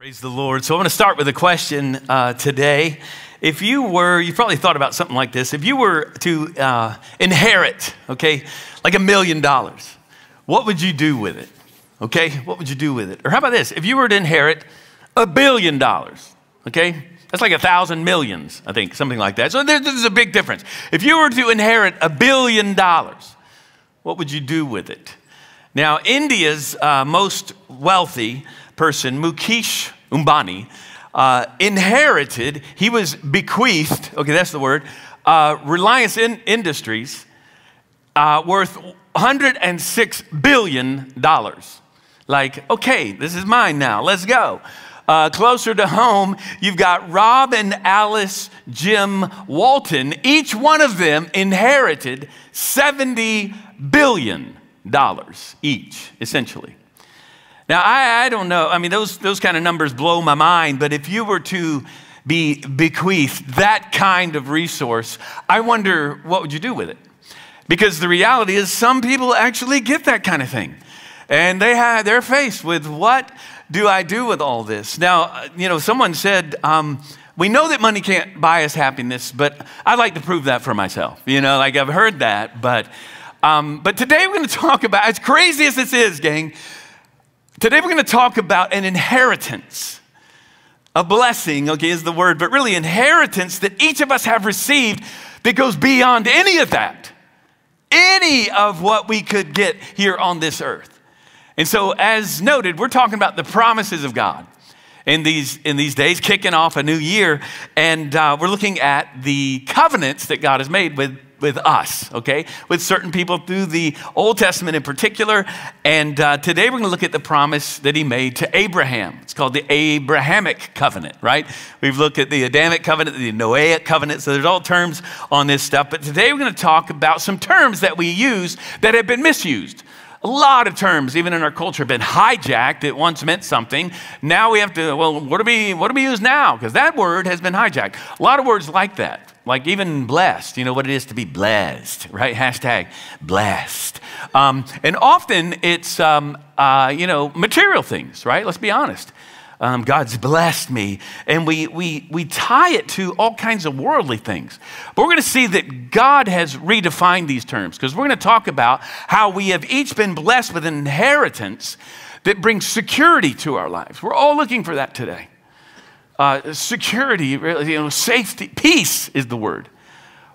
Praise the Lord. So I'm going to start with a question uh, today. If you were, you probably thought about something like this. If you were to uh, inherit, okay, like a million dollars, what would you do with it? Okay, what would you do with it? Or how about this? If you were to inherit a billion dollars, okay, that's like a thousand millions, I think, something like that. So there's this is a big difference. If you were to inherit a billion dollars, what would you do with it? Now, India's uh, most wealthy person, Mukesh Ambani, uh, inherited, he was bequeathed, okay, that's the word, uh, Reliance in Industries uh, worth $106 billion. Like, okay, this is mine now, let's go. Uh, closer to home, you've got Rob and Alice Jim Walton. Each one of them inherited $70 billion each, essentially. Now, I, I don't know. I mean, those, those kind of numbers blow my mind, but if you were to be bequeathed that kind of resource, I wonder what would you do with it? Because the reality is, some people actually get that kind of thing. And they have, they're faced with what do I do with all this? Now, you know, someone said, um, we know that money can't buy us happiness, but I'd like to prove that for myself. You know, like I've heard that, but, um, but today we're going to talk about, as crazy as this is, gang, Today we're going to talk about an inheritance. A blessing, okay, is the word, but really inheritance that each of us have received that goes beyond any of that. Any of what we could get here on this earth. And so, as noted, we're talking about the promises of God in these, in these days, kicking off a new year. And uh, we're looking at the covenants that God has made with with us, okay? With certain people through the Old Testament in particular. And uh, today we're going to look at the promise that he made to Abraham. It's called the Abrahamic covenant, right? We've looked at the Adamic covenant, the Noahic covenant. So there's all terms on this stuff. But today we're going to talk about some terms that we use that have been misused. A lot of terms, even in our culture, have been hijacked. It once meant something. Now we have to, well, what do we, what do we use now? Because that word has been hijacked. A lot of words like that like even blessed, you know what it is to be blessed, right? Hashtag blessed. Um, and often it's, um, uh, you know, material things, right? Let's be honest. Um, God's blessed me. And we, we, we tie it to all kinds of worldly things. But we're going to see that God has redefined these terms because we're going to talk about how we have each been blessed with an inheritance that brings security to our lives. We're all looking for that today uh, security, you know, safety, peace is the word.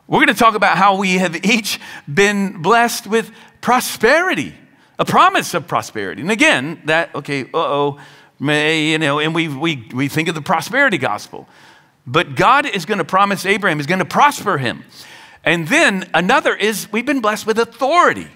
We're going to talk about how we have each been blessed with prosperity, a promise of prosperity. And again, that, okay, uh oh, may, you know, and we, we, we think of the prosperity gospel. But God is going to promise Abraham, is going to prosper him. And then another is we've been blessed with authority.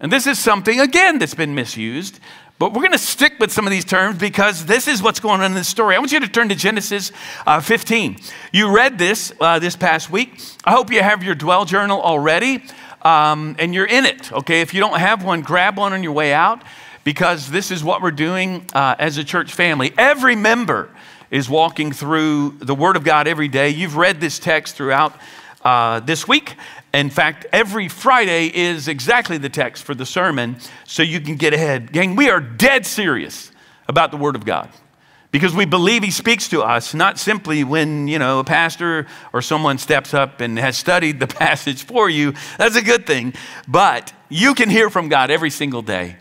And this is something, again, that's been misused. But we're going to stick with some of these terms because this is what's going on in the story. I want you to turn to Genesis uh, 15. You read this uh, this past week. I hope you have your dwell journal already um, and you're in it. Okay, if you don't have one, grab one on your way out because this is what we're doing uh, as a church family. Every member is walking through the Word of God every day. You've read this text throughout uh, this week. In fact, every Friday is exactly the text for the sermon, so you can get ahead. Gang, we are dead serious about the Word of God because we believe He speaks to us, not simply when, you know, a pastor or someone steps up and has studied the passage for you. That's a good thing. But you can hear from God every single day.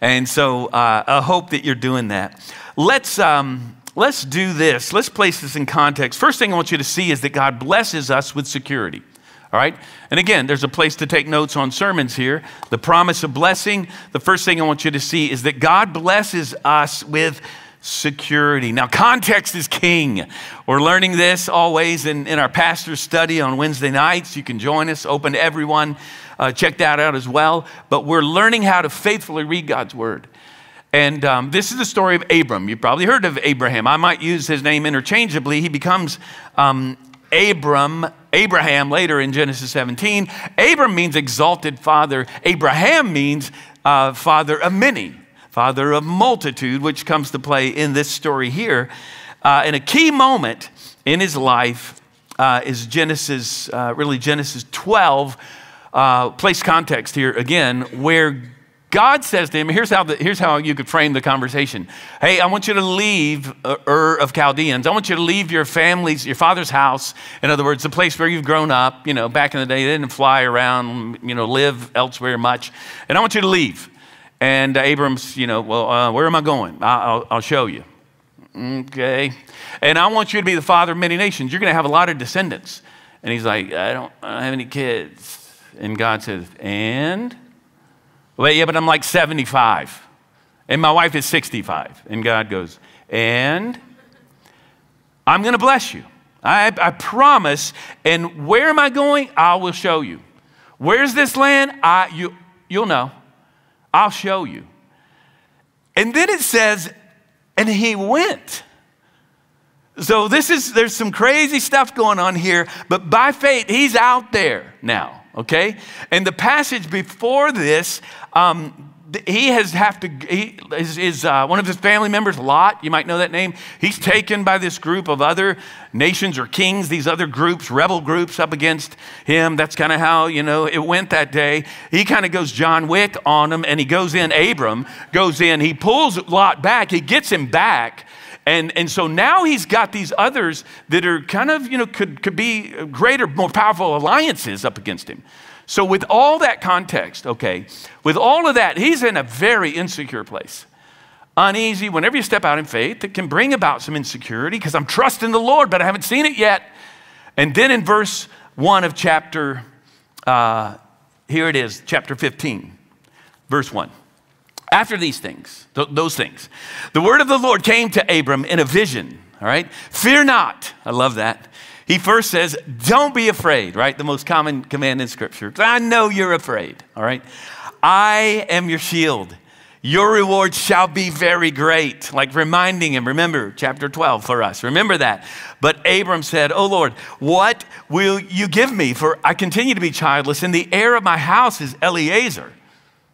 And so uh, I hope that you're doing that. Let's. Um, let's do this. Let's place this in context. First thing I want you to see is that God blesses us with security. All right? And again, there's a place to take notes on sermons here. The promise of blessing. The first thing I want you to see is that God blesses us with security. Now, context is king. We're learning this always in, in our pastor's study on Wednesday nights. You can join us, open to everyone. Uh, check that out as well. But we're learning how to faithfully read God's word. And um, this is the story of Abram. You've probably heard of Abraham. I might use his name interchangeably. He becomes um, Abram, Abraham later in Genesis 17. Abram means exalted father. Abraham means uh, father of many, father of multitude, which comes to play in this story here. Uh, and a key moment in his life uh, is Genesis, uh, really Genesis 12. Uh, place context here again, where God says to him, here's how, the, here's how you could frame the conversation. Hey, I want you to leave Ur of Chaldeans. I want you to leave your family's, your father's house. In other words, the place where you've grown up. You know, back in the day, they didn't fly around, you know, live elsewhere much. And I want you to leave. And Abram's, you know, well, uh, where am I going? I'll, I'll show you. Okay. And I want you to be the father of many nations. You're going to have a lot of descendants. And he's like, I don't, I don't have any kids. And God says, and? Well, yeah, but I'm like 75. And my wife is 65. And God goes, and I'm going to bless you. I, I promise. And where am I going? I will show you. Where's this land? I, you, you'll know. I'll show you. And then it says, and he went. So this is there's some crazy stuff going on here, but by faith he's out there now. Okay, and the passage before this, um, he has have to he is, is uh, one of his family members lot you might know that name he's taken by this group of other nations or kings these other groups rebel groups up against him. That's kind of how you know it went that day. He kind of goes john wick on them and he goes in abram goes in he pulls lot back he gets him back and, and so now he's got these others that are kind of, you know, could, could be greater, more powerful alliances up against him. So, with all that context, okay, with all of that, he's in a very insecure place. Uneasy, whenever you step out in faith, it can bring about some insecurity because I'm trusting the Lord, but I haven't seen it yet. And then in verse 1 of chapter, uh, here it is, chapter 15, verse 1. After these things, th- those things, the word of the Lord came to Abram in a vision, all right? Fear not. I love that. He first says, Don't be afraid, right? The most common command in Scripture. I know you're afraid, all right? I am your shield. Your reward shall be very great. Like reminding him, remember chapter 12 for us, remember that. But Abram said, Oh Lord, what will you give me? For I continue to be childless, and the heir of my house is Eliezer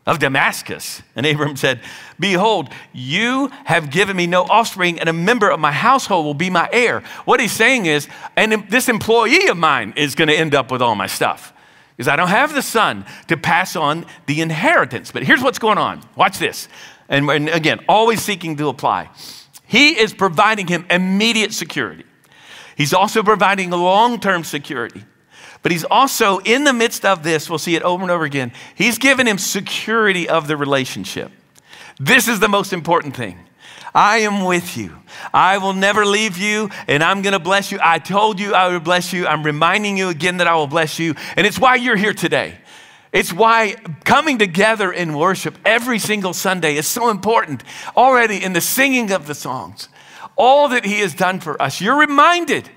of Damascus. And Abram said, Behold, you have given me no offspring, and a member of my household will be my heir. What he's saying is, and this employee of mine is going to end up with all my stuff. Because I don't have the son to pass on the inheritance. But here's what's going on. Watch this. And, and again, always seeking to apply. He is providing him immediate security. He's also providing long term security. But he's also, in the midst of this, we'll see it over and over again, he's given him security of the relationship. This is the most important thing. I am with you. I will never leave you, and I'm going to bless you. I told you I would bless you. I'm reminding you again that I will bless you. And it's why you're here today. It's why coming together in worship every single Sunday is so important. Already in the singing of the songs, all that He has done for us, you're reminded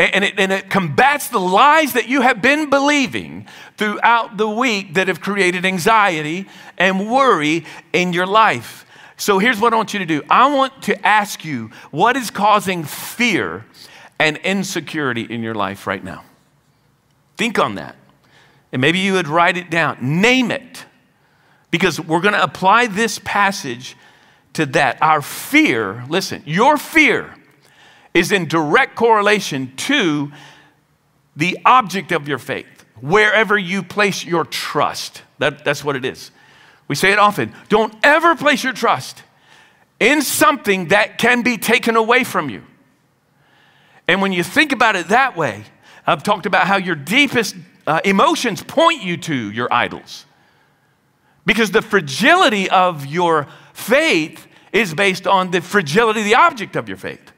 and it, and it, combats the lies that you have been believing throughout the week that have created anxiety and worry in your life. So here's what I want you to do I want to ask you what is causing fear and insecurity in your life right now? Think on that. And maybe you would write it down, name it, because we're going to apply this passage to that. Our fear, listen, your fear is in direct correlation to the object of your faith, wherever you place your trust. That, that's what it is. We say it often don't ever place your trust in something that can be taken away from you. And when you think about it that way, I've talked about how your deepest uh, emotions point you to your idols. Because the fragility of your faith is based on the fragility of the object of your faith.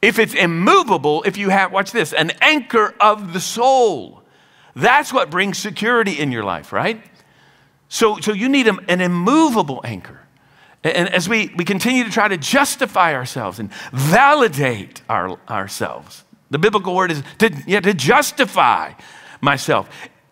If it's immovable, if you have, watch this, an anchor of the soul, that's what brings security in your life, right? So, so you need an immovable anchor. And as we, we continue to try to justify ourselves and validate our, ourselves, the biblical word is to, yeah, to justify myself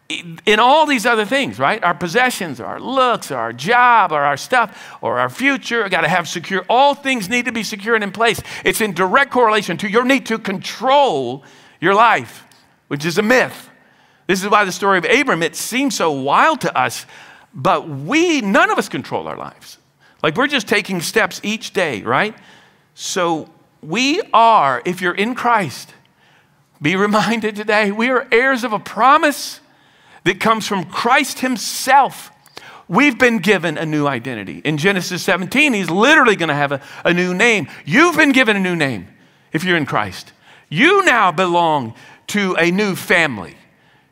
in all these other things, right? Our possessions, our looks, our job, or our stuff, or our future, got to have secure. All things need to be secure and in place. It's in direct correlation to your need to control your life, which is a myth. This is why the story of Abram, it seems so wild to us, but we, none of us control our lives. Like we're just taking steps each day, right? So we are, if you're in Christ, be reminded today, we are heirs of a promise that comes from Christ Himself, We've been given a new identity. In Genesis 17, he's literally going to have a, a new name. You've been given a new name if you're in Christ. You now belong to a new family.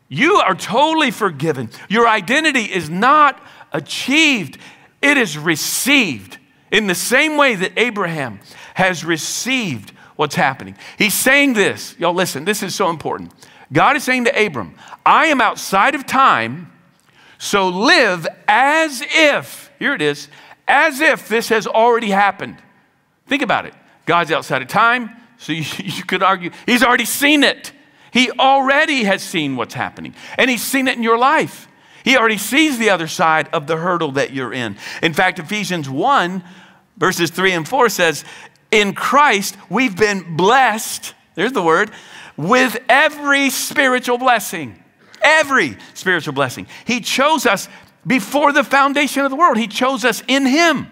You are totally forgiven. Your identity is not achieved, it is received in the same way that Abraham has received what's happening. He's saying this. Y'all, listen, this is so important. God is saying to Abram, I am outside of time so live as if, here it is, as if this has already happened. Think about it. God's outside of time, so you, you could argue he's already seen it. He already has seen what's happening, and he's seen it in your life. He already sees the other side of the hurdle that you're in. In fact, Ephesians 1, verses 3 and 4 says, In Christ we've been blessed, there's the word, with every spiritual blessing every spiritual blessing. He chose us before the foundation of the world, He chose us in Him.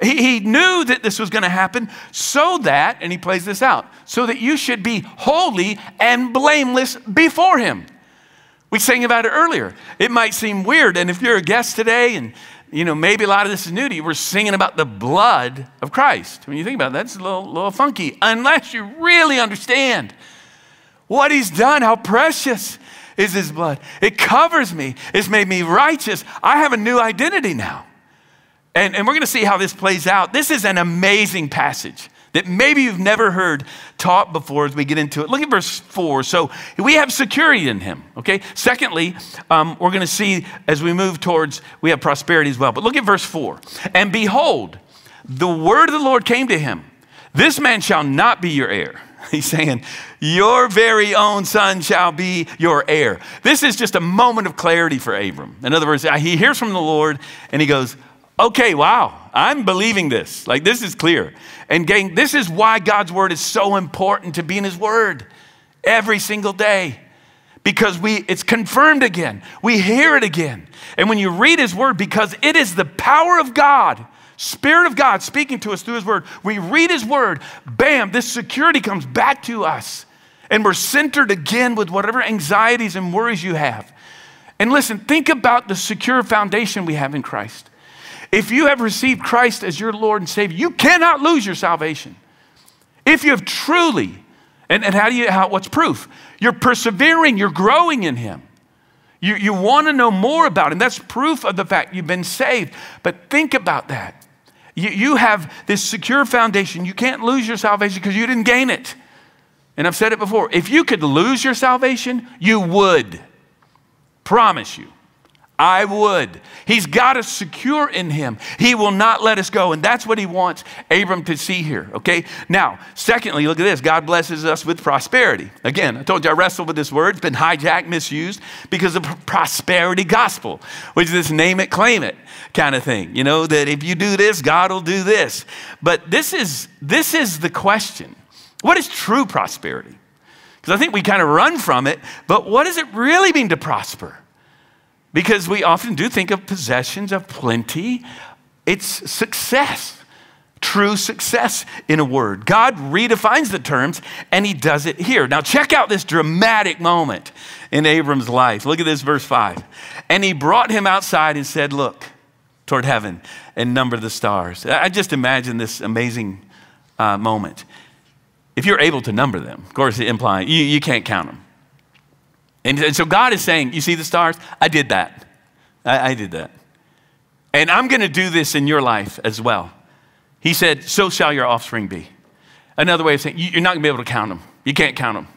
He, he knew that this was going to happen so that, and He plays this out, so that you should be holy and blameless before Him. We sang about it earlier. It might seem weird, and if you're a guest today and you know, maybe a lot of this is new to you. We're singing about the blood of Christ. When you think about it, that's a little, little funky, unless you really understand what he's done, how precious is his blood. It covers me, it's made me righteous. I have a new identity now. And, and we're going to see how this plays out. This is an amazing passage that maybe you've never heard taught before as we get into it. Look at verse 4. So we have security in him, okay? Secondly, um, we're going to see as we move towards, we have prosperity as well. But look at verse 4. And behold, the word of the Lord came to him This man shall not be your heir He's saying, Your very own son shall be your heir. This is just a moment of clarity for Abram. In other words, he hears from the Lord and he goes, Okay, wow, I'm believing this. Like, this is clear. And, gang, this is why God's word is so important to be in his word every single day because we it's confirmed again we hear it again and when you read his word because it is the power of god Spirit of God speaking to us through His Word. We read His Word, bam, this security comes back to us. And we're centered again with whatever anxieties and worries you have. And listen, think about the secure foundation we have in Christ. If you have received Christ as your Lord and Savior, you cannot lose your salvation. If you have truly, and, and how do you, how, what's proof? You're persevering, you're growing in Him. You, you want to know more about Him. That's proof of the fact you've been saved. But think about that. You, you have this secure foundation. You can't lose your salvation because you didn't gain it. And I've said it before if you could lose your salvation, you would. Promise you. I would. He's got us secure in him. He will not let us go. And that's what he wants Abram to see here. Okay? Now, secondly, look at this. God blesses us with prosperity. Again, I told you I wrestled with this word. It's been hijacked, misused because of prosperity gospel, which is this name it, claim it kind of thing. You know, that if you do this, God will do this. But this is this is the question. What is true prosperity? Because I think we kind of run from it, but what does it really mean to prosper? Because we often do think of possessions of plenty. It's success, true success in a word. God redefines the terms and he does it here. Now, check out this dramatic moment in Abram's life. Look at this, verse 5. And he brought him outside and said, Look toward heaven and number the stars. I just imagine this amazing uh, moment. If you're able to number them, of course, implying you, you can't count them. And, and so God is saying, You see the stars? I did that. I, I did that. And I'm going to do this in your life as well. He said, So shall your offspring be. Another way of saying, You're not going to be able to count them. You can't count them.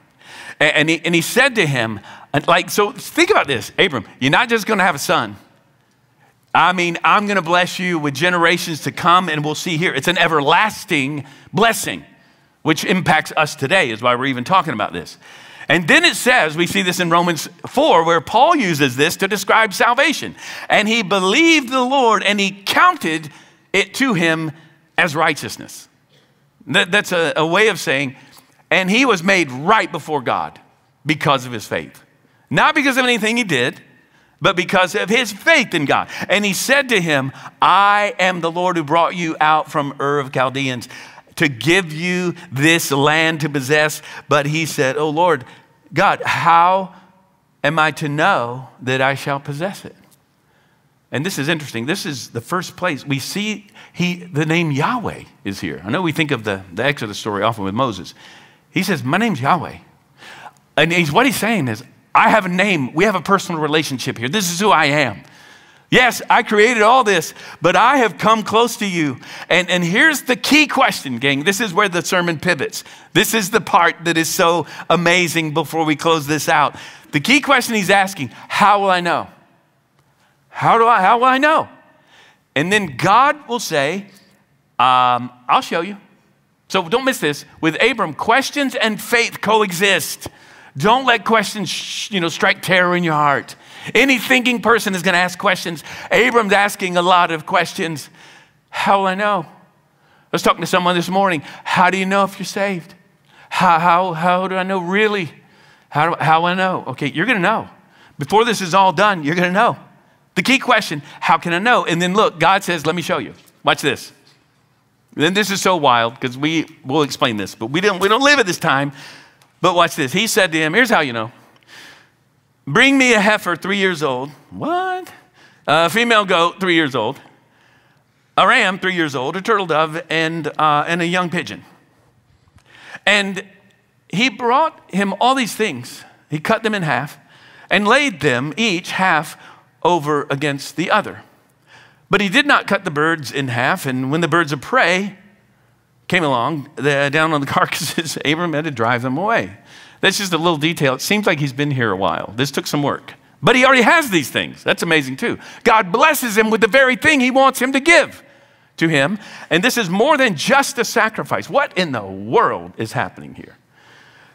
And, and, he, and he said to him, uh, like, so think about this, Abram, you're not just going to have a son. I mean, I'm going to bless you with generations to come, and we'll see here. It's an everlasting blessing, which impacts us today, is why we're even talking about this. And then it says, we see this in Romans 4, where Paul uses this to describe salvation. And he believed the Lord and he counted it to him as righteousness. That, that's a, a way of saying, and he was made right before God because of his faith. Not because of anything he did, but because of his faith in God. And he said to him, I am the Lord who brought you out from Ur of Chaldeans to give you this land to possess. But he said, Oh Lord, God, how am I to know that I shall possess it? And this is interesting. This is the first place we see he, the name Yahweh is here. I know we think of the, the Exodus story often with Moses. He says, My name's Yahweh. And he's, what he's saying is, I have a name. We have a personal relationship here. This is who I am. Yes, I created all this, but I have come close to you. And, and here's the key question, gang. This is where the sermon pivots. This is the part that is so amazing before we close this out. The key question he's asking How will I know? How, do I, how will I know? And then God will say, um, I'll show you. So don't miss this. With Abram, questions and faith coexist. Don't let questions, you know, strike terror in your heart. Any thinking person is going to ask questions. Abram's asking a lot of questions. How will I know? I was talking to someone this morning. How do you know if you're saved? How, how, how do I know really? How, do, how will I know? Okay, you're going to know. Before this is all done, you're going to know. The key question, how can I know? And then look, God says, let me show you. Watch this. then this is so wild because we will explain this, but we don't, we don't live at this time. But watch this. He said to him, here's how you know. Bring me a heifer three years old. What? A female goat, three years old. A ram, three years old. A turtle dove, and, uh, and a young pigeon. And he brought him all these things. He cut them in half and laid them each half over against the other. But he did not cut the birds in half. And when the birds of prey came along the, down on the carcasses, Abram had to drive them away. That's just a little detail. It seems like he's been here a while. This took some work. But he already has these things. That's amazing too. God blesses him with the very thing he wants him to give to him. And this is more than just a sacrifice. What in the world is happening here?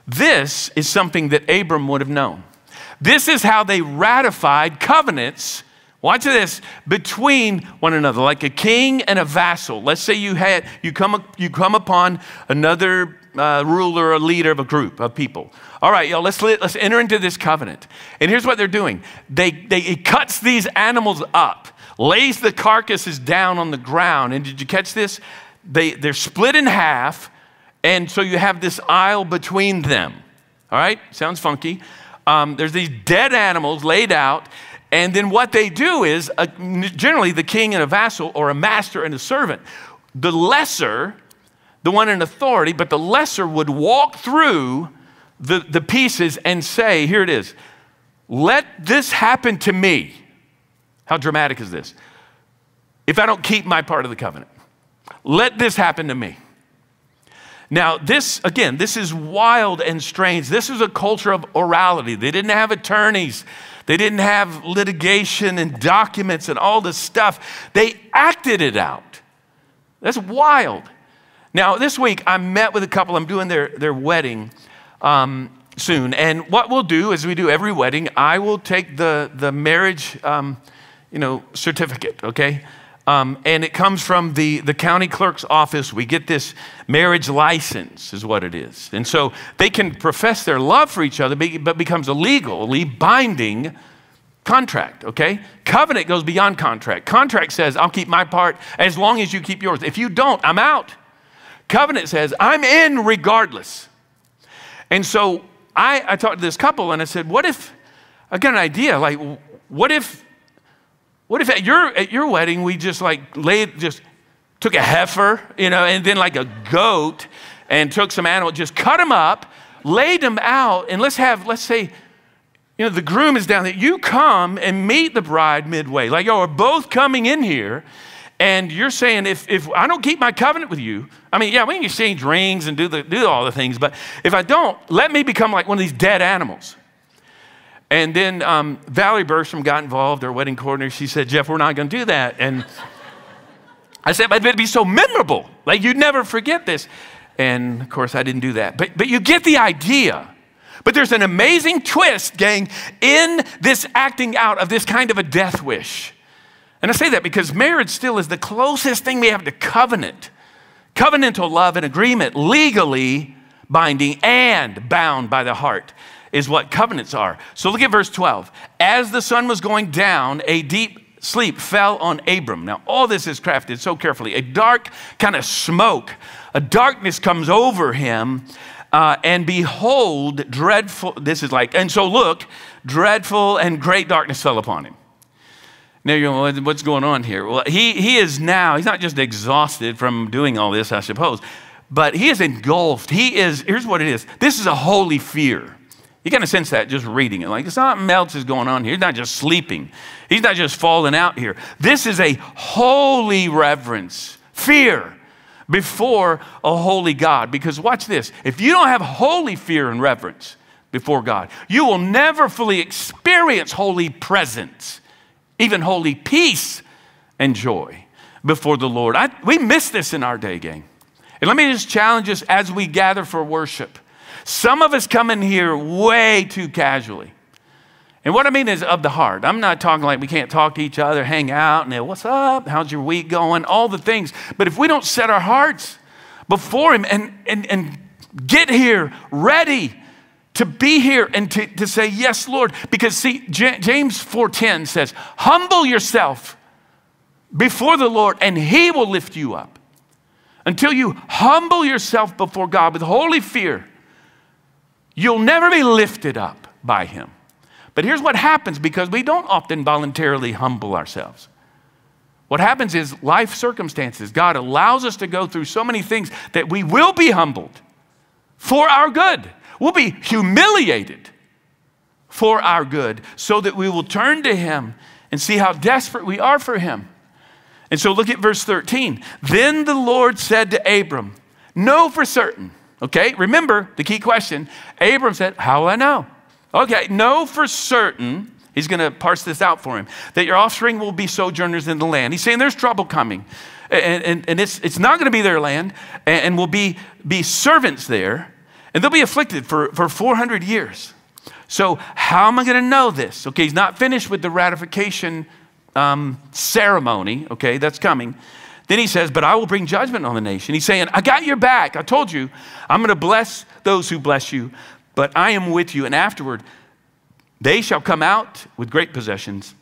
This is something that Abram would have known. This is how they ratified covenants. Watch this between one another, like a king and a vassal. Let's say you had you come you come upon another uh, ruler or leader of a group of people. All right, y'all, let's, let's enter into this covenant. And here's what they're doing they, they, it cuts these animals up, lays the carcasses down on the ground. And did you catch this? They, they're split in half, and so you have this aisle between them. All right, sounds funky. Um, there's these dead animals laid out. And then what they do is uh, generally the king and a vassal, or a master and a servant, the lesser the one in authority, but the lesser would walk through the, the pieces and say, Here it is, let this happen to me. How dramatic is this? If I don't keep my part of the covenant, let this happen to me. Now, this, again, this is wild and strange. This is a culture of orality. They didn't have attorneys, they didn't have litigation and documents and all this stuff. They acted it out. That's wild. Now, this week I met with a couple, I'm doing their, their wedding um, soon. And what we'll do, as we do every wedding, I will take the, the marriage um, you know, certificate, okay? Um, and it comes from the, the county clerk's office. We get this marriage license, is what it is. And so they can profess their love for each other, but becomes a legally binding contract, okay? Covenant goes beyond contract. Contract says, I'll keep my part as long as you keep yours. If you don't, I'm out. Covenant says, I'm in regardless. And so I, I talked to this couple and I said, What if, I got an idea, like, what if, what if at your, at your wedding we just like laid, just took a heifer, you know, and then like a goat and took some animal, just cut them up, laid them out, and let's have, let's say, you know, the groom is down there. You come and meet the bride midway. Like, y'all are both coming in here and you're saying, if, if I don't keep my covenant with you, I mean, yeah, we can exchange rings and do, the, do all the things, but if I don't, let me become like one of these dead animals. And then um, Valerie Berstrom got involved, our wedding coordinator. She said, Jeff, we're not going to do that. And I said, but it'd be so memorable. Like, you'd never forget this. And of course, I didn't do that. But, but you get the idea. But there's an amazing twist, gang, in this acting out of this kind of a death wish. And I say that because marriage still is the closest thing we have to covenant. Covenantal love and agreement, legally binding and bound by the heart, is what covenants are. So look at verse 12. As the sun was going down, a deep sleep fell on Abram. Now, all this is crafted so carefully. A dark kind of smoke, a darkness comes over him. Uh, and behold, dreadful, this is like, and so look, dreadful and great darkness fell upon him. Now you're going, what's going on here? Well, he, he is now, he's not just exhausted from doing all this, I suppose, but he is engulfed. He is, here's what it is this is a holy fear. You kind of sense that just reading it. Like something else is going on here. He's not just sleeping, he's not just falling out here. This is a holy reverence, fear before a holy God. Because watch this if you don't have holy fear and reverence before God, you will never fully experience holy presence even holy peace and joy before the Lord. I, we miss this in our day, game. And let me just challenge us as we gather for worship. Some of us come in here way too casually. And what I mean is of the heart. I'm not talking like we can't talk to each other, hang out, and what's up? How's your week going? All the things. But if we don't set our hearts before Him and, and, and get here ready to be here and to, to say, Yes, Lord. Because see, J- James 4:10 says, Humble yourself before the Lord, and He will lift you up. Until you humble yourself before God with holy fear, you'll never be lifted up by Him. But here's what happens because we don't often voluntarily humble ourselves. What happens is life circumstances, God allows us to go through so many things that we will be humbled for our good. We'll be humiliated for our good so that we will turn to Him and see how desperate we are for Him. And so look at verse 13. Then the Lord said to Abram, Know for certain. Okay, remember the key question. Abram said, How will I know? Okay, know for certain. He's going to parse this out for him that your offspring will be sojourners in the land. He's saying there's trouble coming. And, and, and it's, it's not going to be their land, and, and will be, be servants there. And they'll be afflicted for, for 400 years. So, how am I going to know this? Okay, he's not finished with the ratification um, ceremony. Okay, that's coming. Then he says, But I will bring judgment on the nation. He's saying, I got your back. I told you, I'm going to bless those who bless you, but I am with you. And afterward, they shall come out with great possessions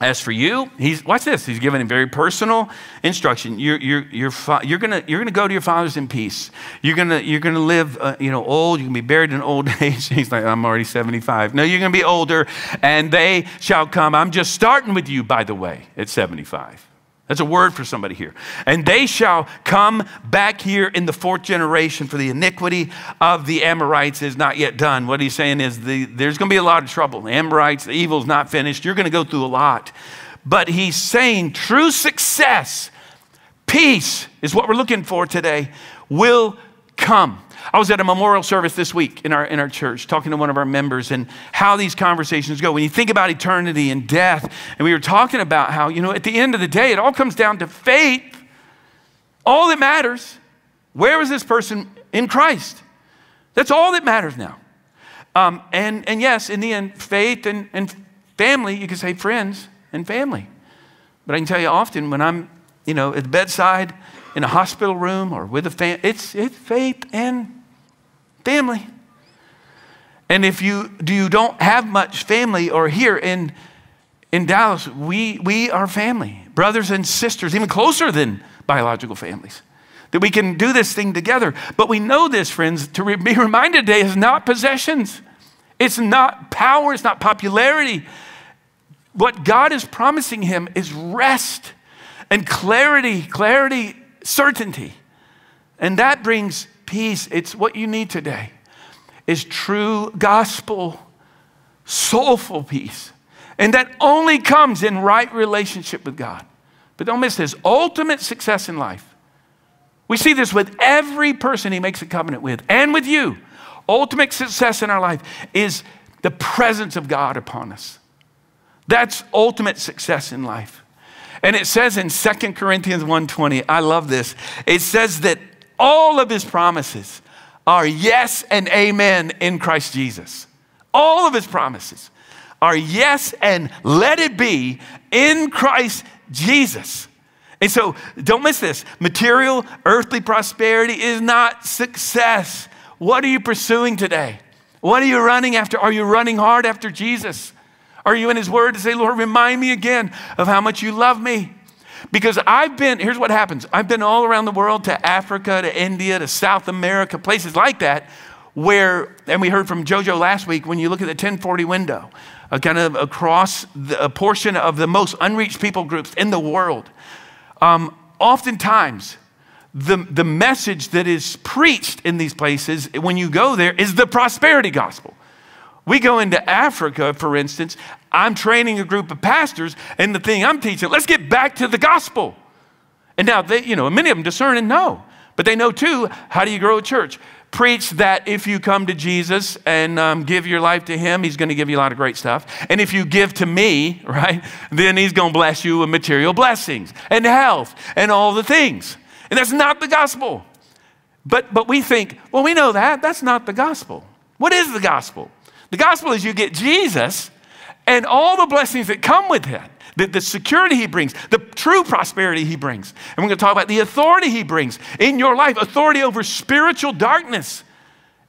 as for you, he's, watch this, he's giving a very personal instruction. You're, you're, you're, you're going to you're gonna go to your fathers in peace. You're going you're gonna live uh, you know, old. You're going to be buried in old age. He's like, I'm already 75. No, you're going to be older, and they shall come. I'm just starting with you, by the way, at 75. That's a word for somebody here. And they shall come back here in the fourth generation, for the iniquity of the Amorites is not yet done. What he's saying is the, there's going to be a lot of trouble. The Amorites, the evil's not finished. You're going to go through a lot. But he's saying true success, peace is what we're looking for today, will come. I was at a memorial service this week in our, in our church talking to one of our members and how these conversations go. When you think about eternity and death, and we were talking about how, you know, at the end of the day, it all comes down to faith. All that matters, where is this person in Christ? That's all that matters now. Um, and, and yes, in the end, faith and, and family, you can say friends and family. But I can tell you often when I'm, you know, at the bedside, in a hospital room or with a family. It's, it's faith and family. And if you, do you don't have much family or here in, in Dallas, we, we are family, brothers and sisters, even closer than biological families. That we can do this thing together. But we know this, friends, to re- be reminded today is not possessions. It's not power, it's not popularity. What God is promising him is rest and clarity, clarity certainty. And that brings peace. It's what you need today is true gospel, soulful peace. And that only comes in right relationship with God. But don't miss this ultimate success in life. We see this with every person he makes a covenant with, and with you. Ultimate success in our life is the presence of God upon us. That's ultimate success in life. And it says in 2 Corinthians 1:20, I love this. It says that all of his promises are yes and amen in Christ Jesus. All of his promises are yes and let it be in Christ Jesus. And so don't miss this. Material, earthly prosperity is not success. What are you pursuing today? What are you running after? Are you running hard after Jesus? Are you in His Word to say, Lord, remind me again of how much you love me? Because I've been, here's what happens I've been all around the world to Africa, to India, to South America, places like that, where, and we heard from JoJo last week, when you look at the 1040 window, uh, kind of across the, a portion of the most unreached people groups in the world, um, oftentimes the, the message that is preached in these places when you go there is the prosperity gospel. We go into Africa, for instance, I'm training a group of pastors, and the thing I'm teaching, let's get back to the gospel. And now they, you know, many of them discern and know, but they know too, how do you grow a church? Preach that if you come to Jesus and um, give your life to Him, He's going to give you a lot of great stuff. And if you give to me, right, then He's going to bless you with material blessings and health and all the things. And that's not the gospel. But, but we think, well, we know that. That's not the gospel. What is the gospel? The gospel is you get Jesus and all the blessings that come with it. The, the, security he brings, the true prosperity he brings. And we're going to talk about the authority he brings in your life, authority over spiritual darkness,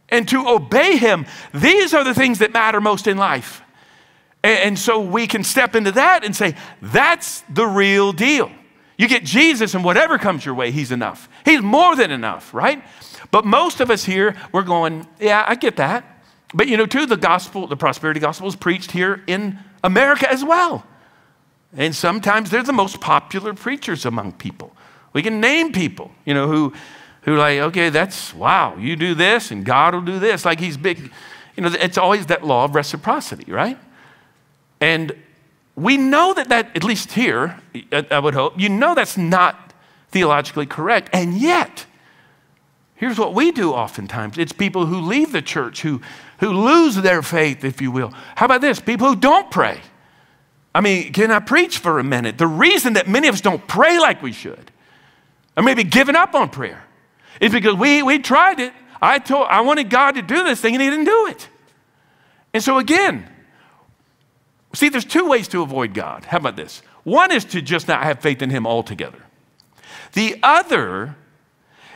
and to obey him. These are the things that matter most in life. And, and so we can step into that and say, that's the real deal. You get Jesus, and whatever comes your way, he's enough. He's more than enough, right? But most of us here, we're going, yeah, I get that. But you know, too, the gospel, the prosperity gospel is preached here in America as well. And sometimes they're the most popular preachers among people. We can name people, you know, who, who like, okay, that's, wow, you do this and God will do this. Like he's big. You know, it's always that law of reciprocity, right? And we know that that, at least here, I would hope, you know that's not theologically correct. And yet, here's what we do oftentimes it's people who leave the church, who, who lose their faith, if you will. How about this? People who don't pray. I mean, can I preach for a minute? The reason that many of us don't pray like we should, or maybe giving up on prayer, is because we, we tried it. I, told, I wanted God to do this thing and He didn't do it. And so, again, see, there's two ways to avoid God. How about this? One is to just not have faith in Him altogether. The other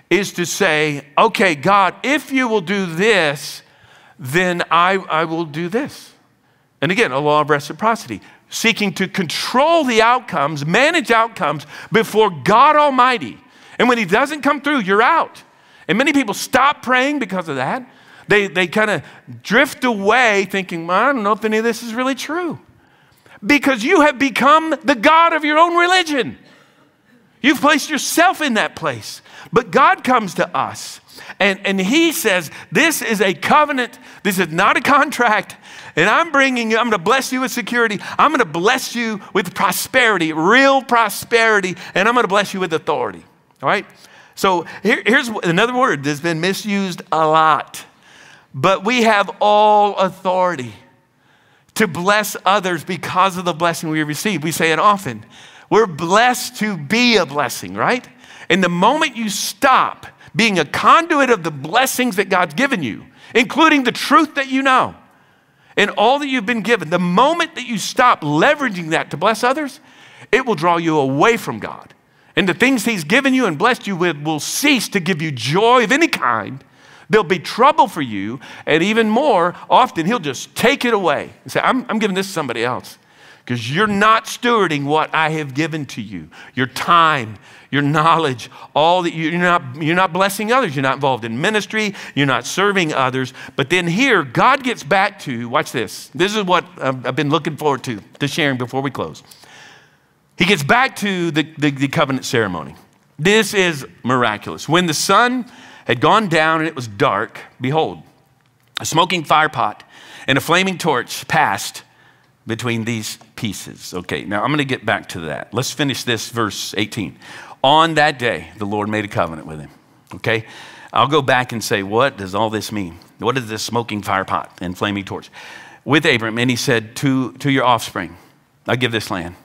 is to say, okay, God, if you will do this, then I, I will do this. And again, a law of reciprocity seeking to control the outcomes, manage outcomes before God Almighty. And when He doesn't come through, you're out. And many people stop praying because of that. They, they kind of drift away thinking, well, I don't know if any of this is really true. Because you have become the God of your own religion. You've placed yourself in that place. But God comes to us and, and He says, This is a covenant, this is not a contract. And I'm bringing you, I'm going to bless you with security. I'm going to bless you with prosperity, real prosperity, and I'm going to bless you with authority. All right? So here, here's another word that's been misused a lot. But we have all authority to bless others because of the blessing we receive. We say it often. We're blessed to be a blessing, right? And the moment you stop being a conduit of the blessings that God's given you, including the truth that you know, and all that you've been given, the moment that you stop leveraging that to bless others, it will draw you away from God. And the things He's given you and blessed you with will cease to give you joy of any kind. There'll be trouble for you, and even more, often He'll just take it away and say, I'm, I'm giving this to somebody else because you're not stewarding what I have given to you your time, your knowledge, all that you, are not, you're not blessing others. You're not involved in ministry. You're not serving others. But then here, God gets back to, watch this. This is what I've been looking forward to, to sharing before we close. He gets back to the, the, the covenant ceremony. This is miraculous. When the sun had gone down and it was dark, behold, a smoking fire pot and a flaming torch passed between these pieces. Okay, now I'm going to get back to that. Let's finish this verse 18. On that day, the Lord made a covenant with him. Okay? I'll go back and say, what does all this mean? What is this smoking fire pot and flaming torch? With Abram, and he said, to, to your offspring, I give this land.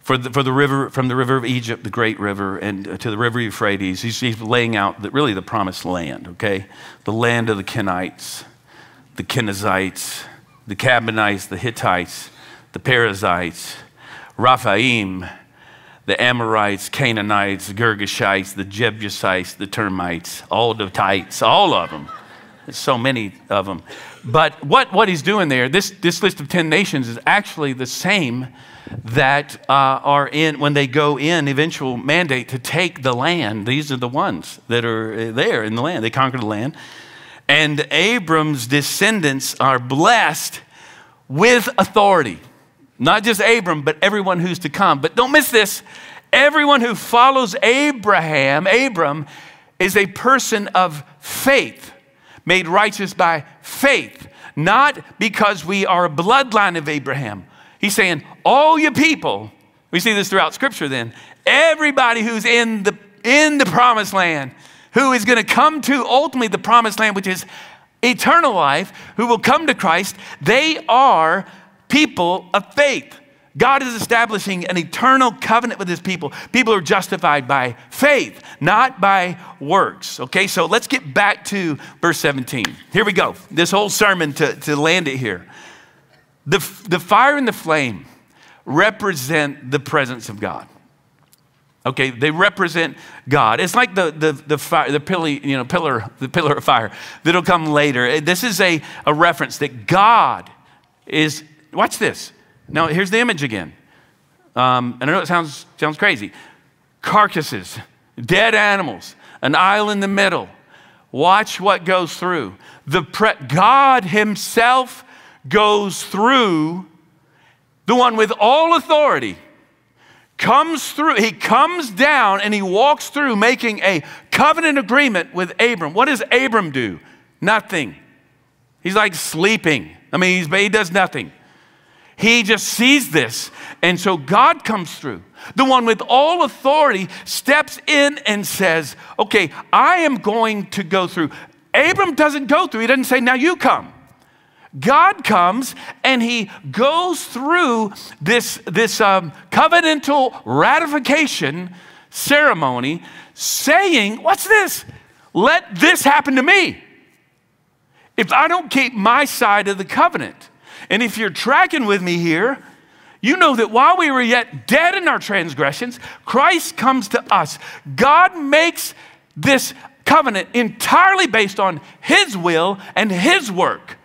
For the, for the river, from the river of Egypt, the great river, and uh, to the river Euphrates, he's, he's laying out the, really the promised land, okay? The land of the Kenites, the Kenizzites, the Kadmonites, the Hittites, the Perizzites, Rephaim, the Amorites, Canaanites, Girgashites, the Jebusites, the Termites, all the Tites, all of them. There's so many of them. But what, what he's doing there, this, this list of 10 nations is actually the same that uh, are in, when they go in, eventual mandate to take the land. These are the ones that are there in the land. They conquer the land. And Abram's descendants are blessed with authority. Not just Abram, but everyone who's to come. But don't miss this everyone who follows Abraham, Abram, is a person of faith, made righteous by faith, not because we are a bloodline of Abraham. He's saying, all you people, we see this throughout scripture then, everybody who's in the, in the promised land, who is going to come to ultimately the promised land, which is eternal life, who will come to Christ, they are people of faith. God is establishing an eternal covenant with his people. People are justified by faith, not by works. Okay, so let's get back to verse 17. Here we go. This whole sermon to, to land it here. The, the fire and the flame represent the presence of God. Okay, they represent God. It's like the, the, the, fire, the, pillar, you know, pillar, the pillar of fire that'll come later. This is a, a reference that God is, watch this. Now, here's the image again. Um, and I know it sounds, sounds crazy. Carcasses, dead animals, an aisle in the middle. Watch what goes through. The pre- God Himself goes through, the one with all authority comes through, he comes down and he walks through making a covenant agreement with Abram. What does Abram do? Nothing. He's like sleeping. I mean, he does nothing. He just sees this. And so God comes through. The one with all authority steps in and says, Okay, I am going to go through. Abram doesn't go through. He doesn't say, Now you come. God comes and he goes through this, this um, covenantal ratification ceremony saying, What's this? Let this happen to me. If I don't keep my side of the covenant. And if you're tracking with me here, you know that while we were yet dead in our transgressions, Christ comes to us. God makes this covenant entirely based on His will and His work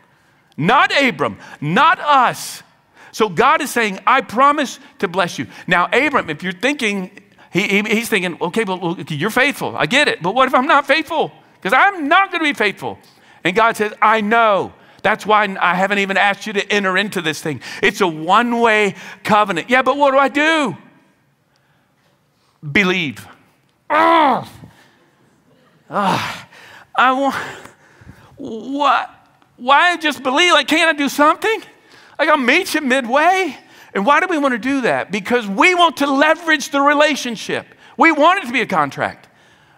not Abram, not us. So God is saying, I promise to bless you. Now, Abram, if you're thinking, he, he, he's thinking, okay, but well, you're faithful. I get it. But what if I'm not faithful? Because I'm not going to be faithful. And God says, I know. That's why I haven't even asked you to enter into this thing. It's a one way covenant. Yeah, but what do I do? Believe. Oh, I want, what? Why just believe? Like, can't I do something? Like, I'll meet you midway. And why do we want to do that? Because we want to leverage the relationship. We want it to be a contract.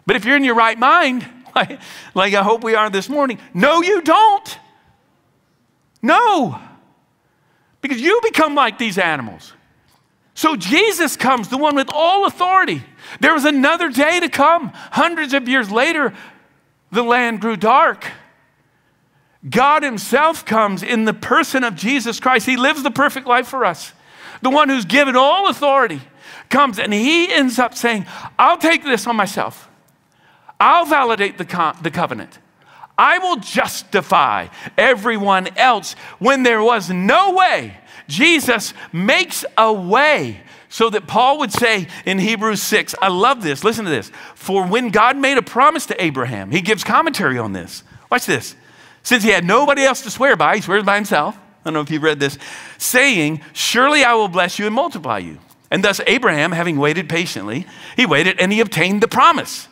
But if you're in your right mind, like, like I hope we are this morning, no, you don't. No. Because you become like these animals. So Jesus comes, the one with all authority. There was another day to come. Hundreds of years later, the land grew dark. God Himself comes in the person of Jesus Christ. He lives the perfect life for us. The one who's given all authority comes and He ends up saying, I'll take this on myself. I'll validate the, co- the covenant. I will justify everyone else when there was no way. Jesus makes a way so that Paul would say in Hebrews 6, I love this, listen to this. For when God made a promise to Abraham, he gives commentary on this. Watch this. Since he had nobody else to swear by, he swears by himself. I don't know if you've read this, saying, Surely I will bless you and multiply you. And thus, Abraham, having waited patiently, he waited and he obtained the promise.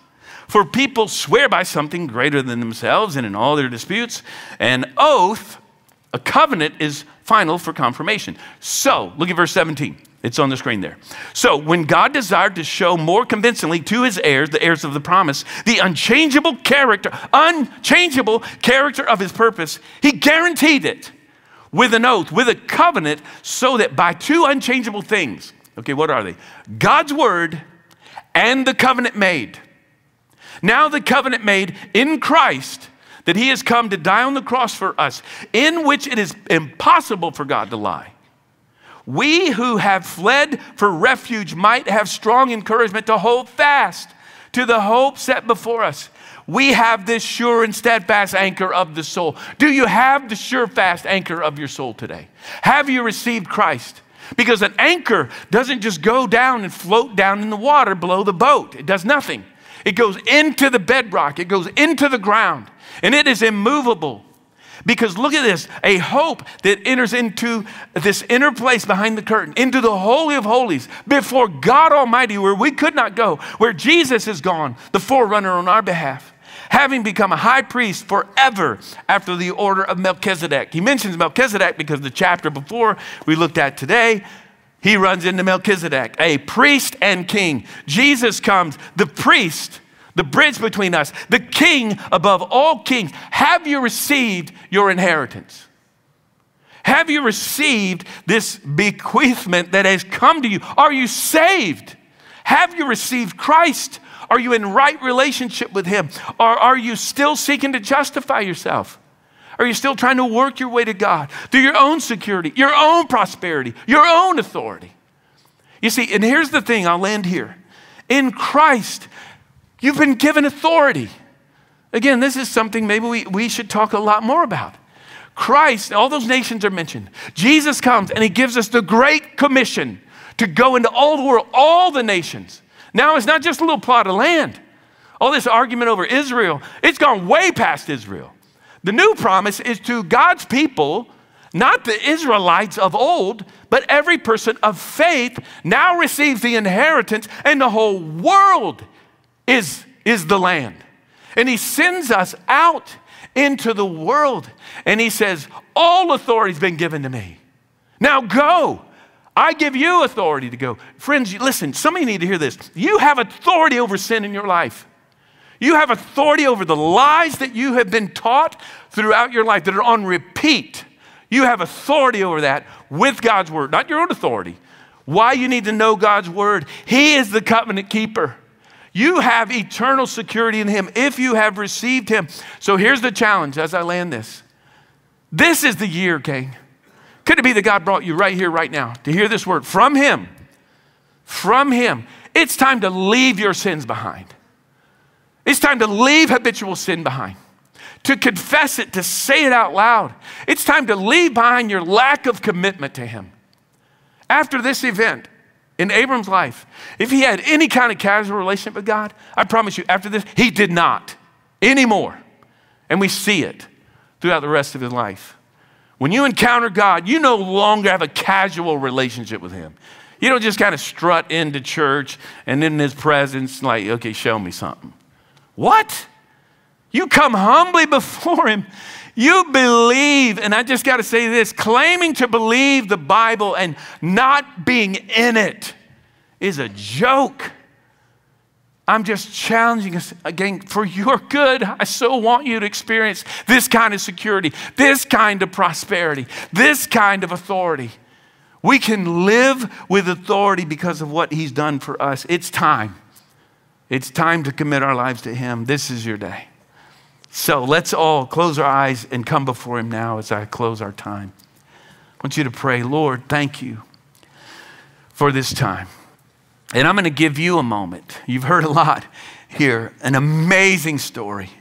For people swear by something greater than themselves, and in all their disputes, an oath, a covenant, is final for confirmation. So, look at verse 17. It's on the screen there. So, when God desired to show more convincingly to his heirs, the heirs of the promise, the unchangeable character, unchangeable character of his purpose, he guaranteed it with an oath, with a covenant, so that by two unchangeable things, okay, what are they? God's word and the covenant made. Now, the covenant made in Christ that he has come to die on the cross for us, in which it is impossible for God to lie we who have fled for refuge might have strong encouragement to hold fast to the hope set before us. We have this sure and steadfast anchor of the soul. Do you have the sure fast anchor of your soul today? Have you received Christ? Because an anchor doesn't just go down and float down in the water below the boat, it does nothing. It goes into the bedrock, it goes into the ground. and it is immovable. Because look at this a hope that enters into this inner place behind the curtain, into the Holy of Holies, before God Almighty, where we could not go, where Jesus is gone, the forerunner on our behalf, having become a high priest forever after the order of Melchizedek. He mentions Melchizedek because the chapter before we looked at today, he runs into Melchizedek, a priest and king. Jesus comes, the priest the bridge between us, the king above all kings. Have you received your inheritance? Have you received this bequeathment that has come to you? Are you saved? Have you received Christ? Are you in right relationship with Him? Or are you still seeking to justify yourself? Are you still trying to work your way to God through your own security, your own prosperity, your own authority? You see, and here's the thing, I'll end here. In Christ, You've been given authority. Again, this is something maybe we, we should talk a lot more about. Christ, all those nations are mentioned. Jesus comes and he gives us the great commission to go into all the world, all the nations. Now it's not just a little plot of land. All this argument over Israel, it's gone way past Israel. The new promise is to God's people, not the Israelites of old, but every person of faith now receives the inheritance, and the whole world is, is the land. And he sends us out into the world. And he says, All authority's been given to me. Now go. I give you authority to go. Friends, listen, some of you need to hear this. You have authority over sin in your life. You have authority over the lies that you have been taught throughout your life that are on repeat. You have authority over that with God's word, not your own authority. Why you need to know God's word? He is the covenant keeper. You have eternal security in Him if you have received Him. So here's the challenge as I land this. This is the year, gang. Could it be that God brought you right here, right now, to hear this word from Him? From Him. It's time to leave your sins behind. It's time to leave habitual sin behind, to confess it, to say it out loud. It's time to leave behind your lack of commitment to Him. After this event, in Abram's life, if he had any kind of casual relationship with God, I promise you, after this, he did not anymore. And we see it throughout the rest of his life. When you encounter God, you no longer have a casual relationship with him. You don't just kind of strut into church and in his presence, like, okay, show me something. What? You come humbly before him you believe, and I just got to say this claiming to believe the Bible and not being in it is a joke. I'm just challenging us again for your good. I so want you to experience this kind of security, this kind of prosperity, this kind of authority. We can live with authority because of what He's done for us. It's time. It's time to commit our lives to Him. This is your day. So let's all close our eyes and come before Him now as I close our time. I want you to pray, Lord, thank you for this time. And I'm going to give you a moment. You've heard a lot here, an amazing story.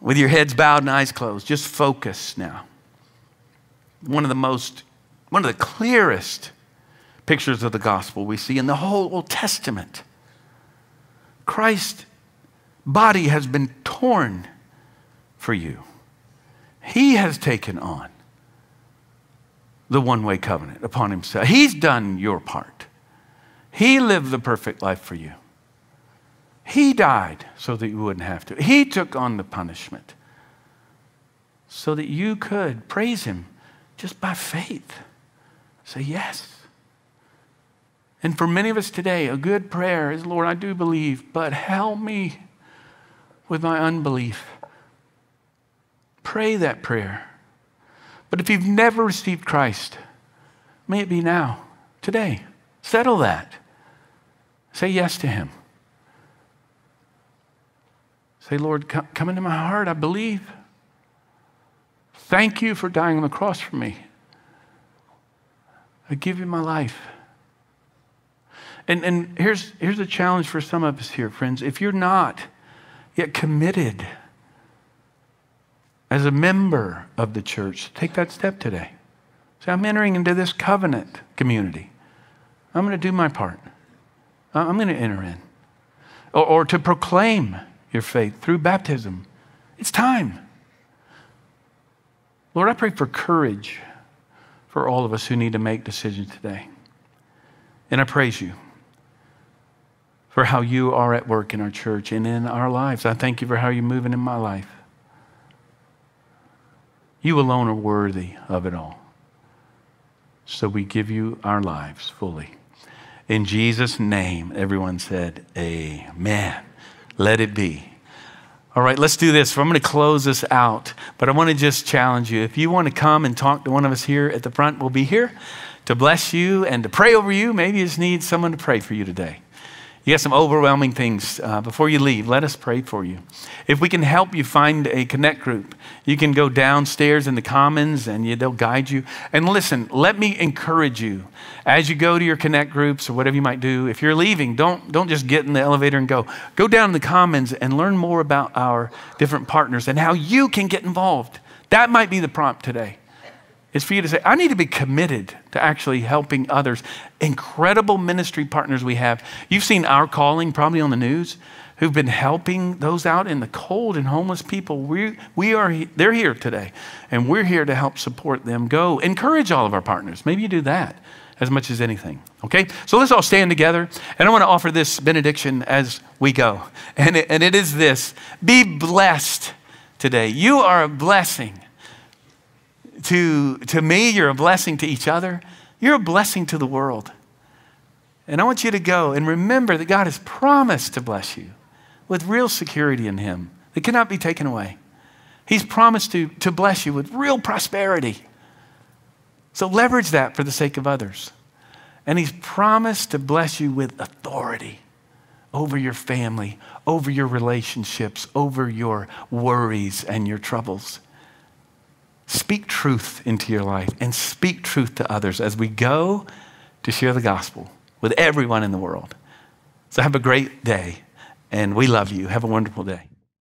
With your heads bowed and eyes closed, just focus now. One of the most, one of the clearest pictures of the gospel we see in the whole Old Testament. Christ body has been torn for you. He has taken on the one way covenant upon himself. He's done your part. He lived the perfect life for you. He died so that you wouldn't have to. He took on the punishment so that you could praise Him just by faith. Say yes. And for many of us today, a good prayer is Lord, I do believe, but help me with my unbelief. Pray that prayer. But if you've never received Christ, may it be now, today. Settle that. Say yes to Him. Say, Lord, come, into my heart. I believe. Thank you for dying on the cross for me. I give you my life. And, and here's, here's a challenge for some of us here, friends. If you're not, yet committed as a member of the church. Take that step today. Say, I'm entering into this covenant community. I'm going to do my part. I'm going to enter in. Or, or to proclaim your faith through baptism It's time. Lord, I pray for courage for all of us who need to make decisions today. And I praise you for how you are at work in our church and in our lives. I thank you for how you're moving in my life. You alone are worthy of it all. So we give you our lives fully. In Jesus' name, everyone said, Amen. Let it be. All right, let's do this. I'm going to close this out, but I want to just challenge you. If you want to come and talk to one of us here at the front, we'll be here to bless you and to pray over you. Maybe you just need someone to pray for you today. You got some overwhelming things. Uh, before you leave, let us pray for you. If we can help you find a connect group, you can go downstairs in the commons and you, they'll guide you. And listen, let me encourage you as you go to your connect groups or whatever you might do. If you're leaving, don't, don't just get in the elevator and go. Go down in the commons and learn more about our different partners and how you can get involved. That might be the prompt today is for you to say, I need to be committed to actually helping others. Incredible ministry partners we have. You've seen our calling probably on the news who've been helping those out in the cold and homeless people. We, we are, they're here today, and we're here to help support them. Go encourage all of our partners. Maybe you do that as much as anything. Okay? So let's all stand together, and I want to offer this benediction as we go. And it, and it is this Be blessed today. You are a blessing to, to me, you're a blessing to each other. You're a blessing to the world. And I want you to go and remember that God has promised to bless you with real security in Him that cannot be taken away. He's promised to, to bless you with real prosperity. So leverage that for the sake of others. And He's promised to bless you with authority over your family, over your relationships, over your worries and your troubles. Speak truth into your life and speak truth to others as we go to share the gospel with everyone in the world. So have a great day, and we love you. Have a wonderful day.